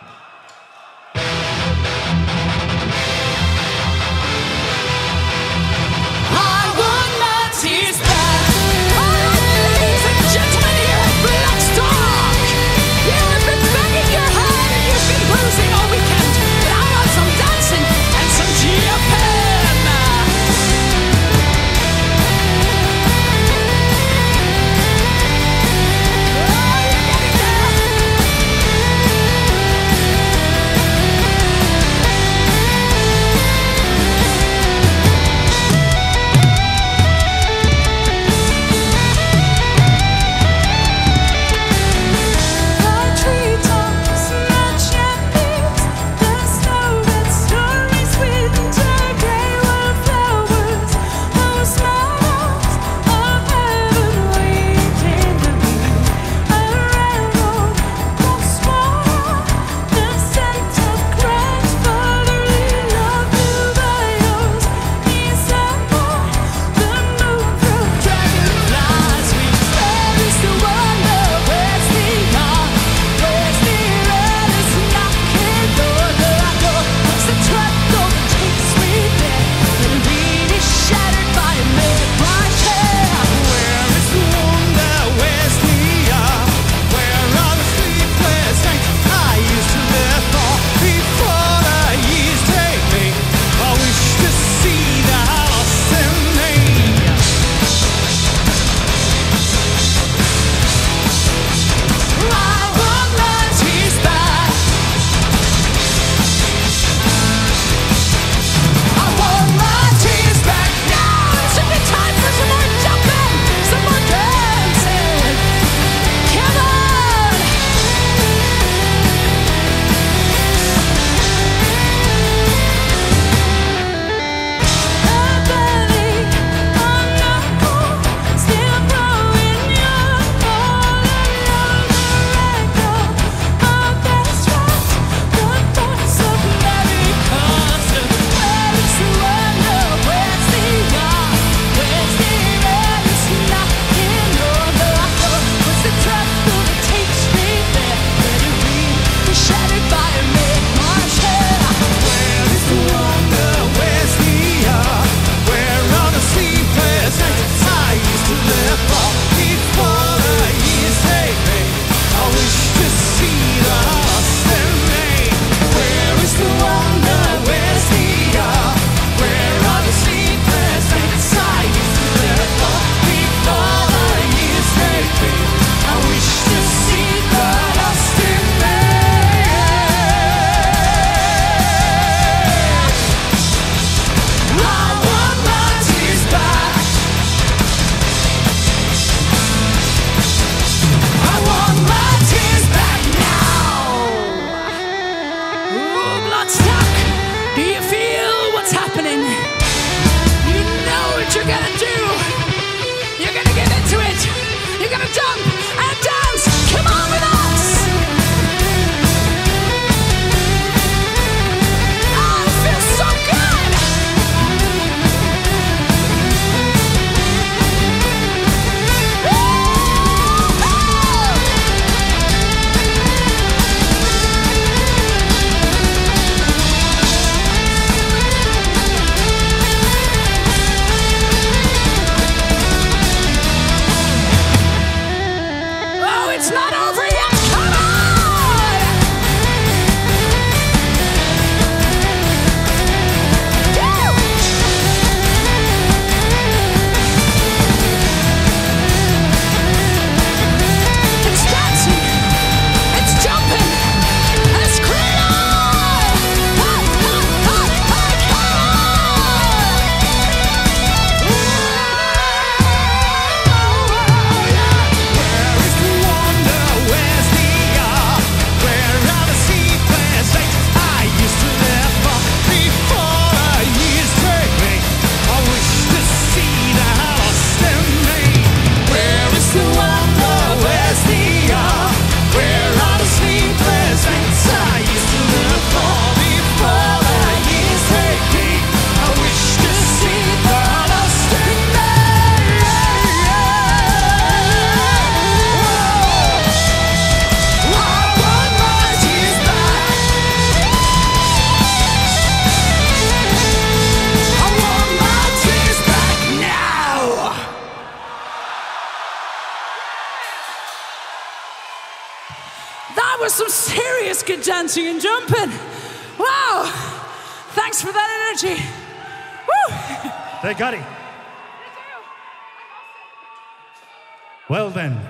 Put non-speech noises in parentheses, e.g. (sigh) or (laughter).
Yeah. (sighs) (sighs) was some serious good dancing and jumping. Wow. Thanks for that energy. Woo. They got it. Well then,